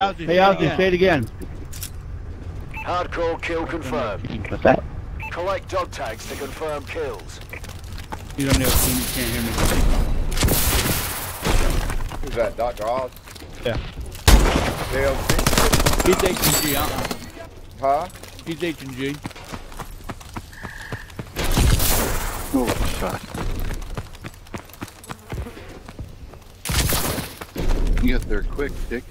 Hey, Ozzy, say it again. Hardcore kill confirmed. What's that? Collect dog tags to confirm kills. You don't know, you can't hear me. Who's that, Dr. Oz? Yeah. DLC? He's H and G, uh-uh. Huh? He's H and G. Oh, shot. You got there quick, Dick.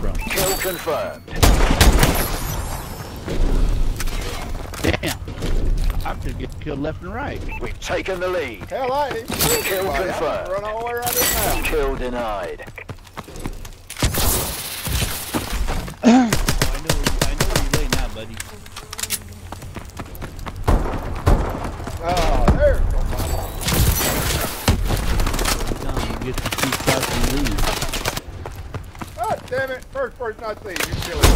Where'd it come from? Kill confirmed. Damn. I'm gonna get killed left and right. We've taken the lead. Hell, I ain't even Kill Run confirmed. all the way right in now. Kill denied. Oh, I know, I know where you're laying now, buddy. Oh, there it goes. Tom, you get to see spots and leave. Damn it. First person I see, you kill it.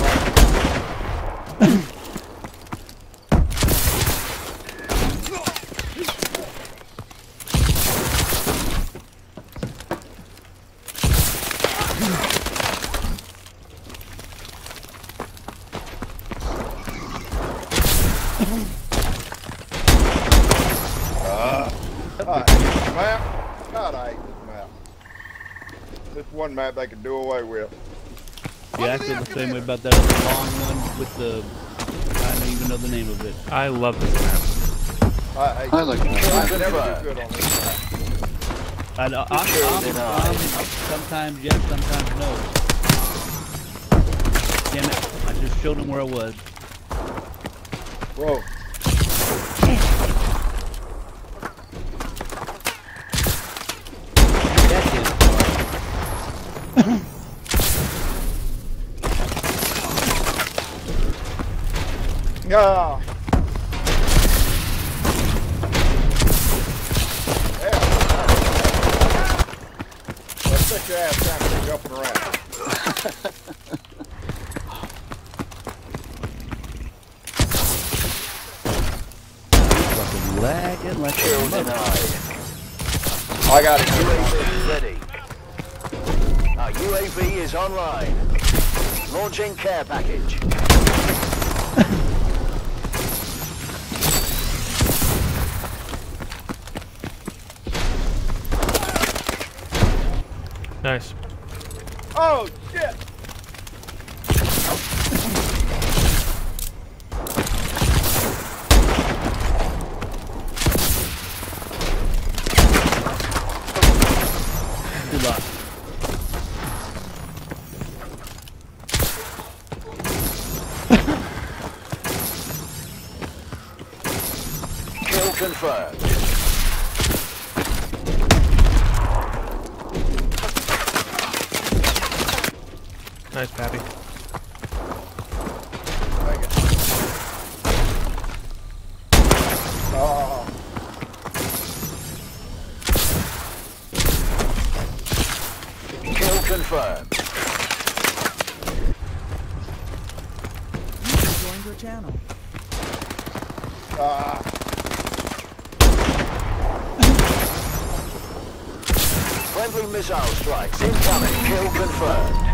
Uh, hate this map. God, I hate this map. This one map they can do away with. Yeah, I feel the same way about that other long one with the. I don't even know the name of it. I love this map. I hate I like this map. I that. never good on this map. I, I, I'm, Kill I'm. I'm, sometimes yes, sometimes no. Damn it! I just showed him where I was. Whoa. That's it. Yeah. Yeah. Let's take your ass down and jumping around. Fucking lagging like Kill a mother. denied. I got it. UAV ready. Our UAV is online. Launching care package. Nice. Oh, shit. Good luck. Kill confirmed. Nice, Pappy. Oh. Kill confirmed. joined your channel. Ah. Friendly missile strikes incoming. Kill confirmed.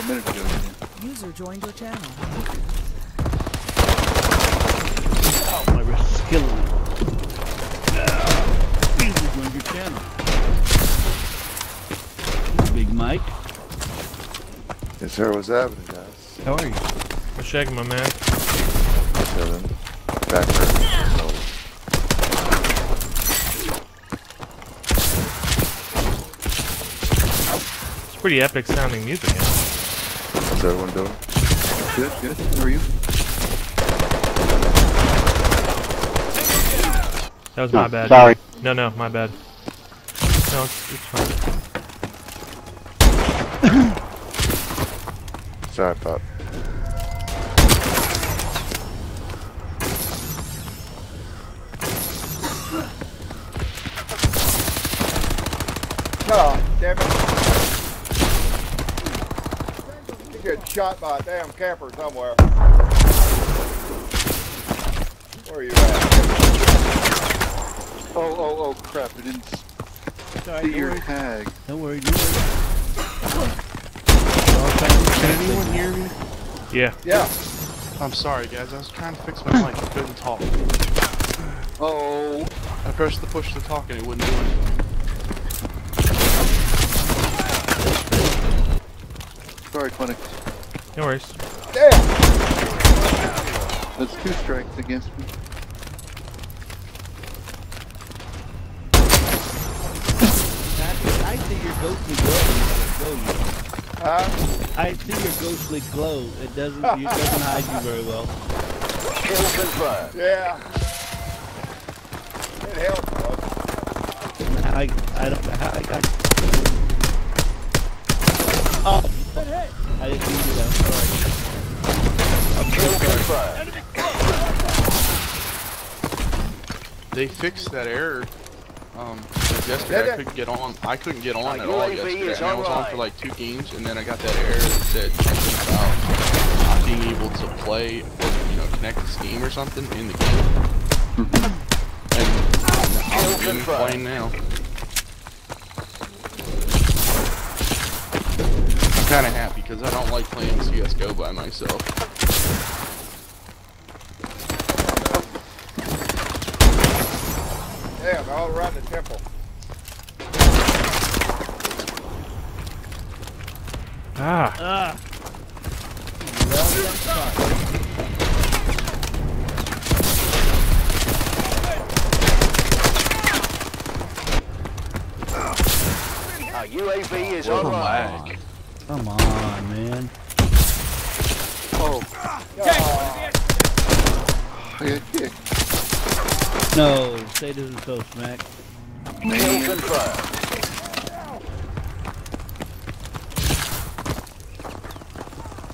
A minute ago. User joined your channel. Oh, my wrist is killing me. Easily joined your channel. Big Mike, Yes, sir. What's happening, guys? how are you? What's shaking, my man? Chilling. Back hurting. It's pretty epic sounding music. Yeah. What's everyone doing? Good, good. How are you? That was my bad. Sorry. No, no, my bad. No, it's, it's fine. Sorry, pup. God oh, damn it. You get shot by a damn camper somewhere. Where are you at? Oh, oh, oh, crap. I didn't Sorry, see don't your worry. tag. Don't worry, don't worry. All kinds of Can things. anyone hear me? Yeah. Yeah. I'm sorry, guys. I was trying to fix my mic. I couldn't talk. Oh, I pressed the push to talk and it wouldn't do anything. Sorry, Quinnick. No worries. Damn. That's two strikes against me. I, I see your ghostly glow. Glow, Huh? I see your ghostly glow. It doesn't. It doesn't hide you very well. Kill confirmed. Yeah. It helps, bud. I, I don't know how I got. Oh, I didn't mean to do that. Sorry. They fixed that error. Um, yesterday Did I couldn't get on. I couldn't get on at all yesterday. And I was on for like two games, and then I got that error that said something about not being able to play or you know connect to Steam or something in the game. and I'm playing now. Kind of happy because I don't like playing CS:GO by myself. Damn, they're all around the temple. Ah. Ah. Our UAV is What a online. lag. Come on, man. Oh, Oh, I got. No, say this is so smack. Kill confirmed.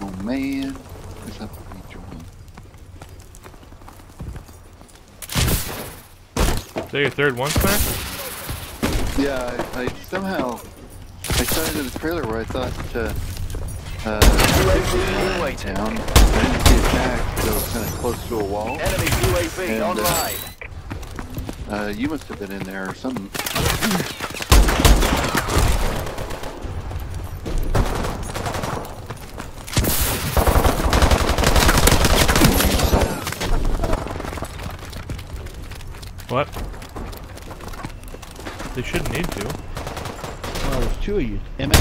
Oh, man. This has to be joined. Is that your third one smack? Yeah, I, I somehow I started in the trailer where I thought uh, uh, UAV waiting. down. I didn't see attacked, so it was kind of close to a wall. Enemy UAV And, uh, online. Uh, you must have been in there or something. What? They shouldn't need to. Well, there's two of you. Damn it.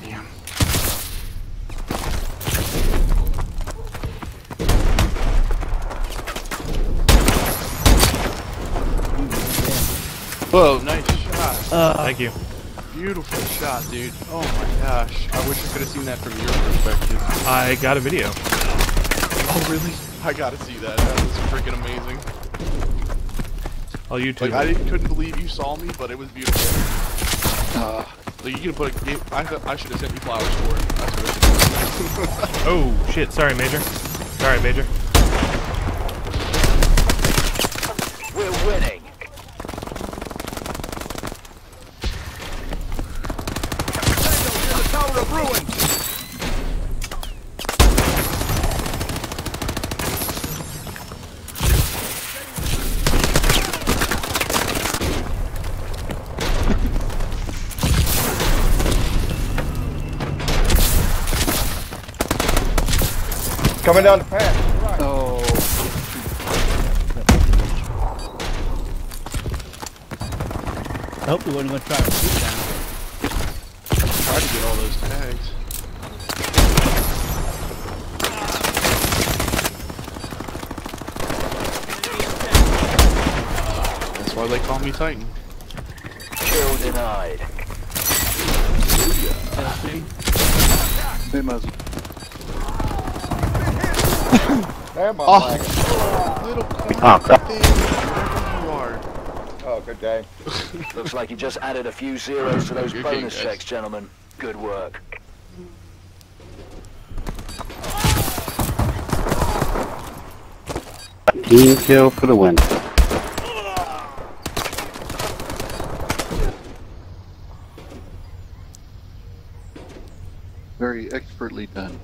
Damn. Whoa, nice shot. Uh, Thank you. Beautiful shot, dude. Oh my gosh. I wish I could have seen that from your perspective. I got a video. Oh, really? I gotta see that. That was freaking amazing. I'll YouTube Like, I it. didn't, couldn't believe you saw me, but it was beautiful. Uh, Like, you can put a game. I, th- I should have sent you flowers for it. That's what I Oh, shit. Sorry, Major. Sorry, Major. We're winning. Coming down the path. Right. oh, I hope you wasn't going to try to shoot down. Tried to get all those tags. That's why they call me Titan. Kill denied. Tennessee. they must. Damn, I'm Oh. lagging. Little Oh, crap. thing, you are. Oh, good day. Looks like you just added a few zeros to those Good game, bonus guys. checks, gentlemen. Good work. Team kill for the win. Very expertly done.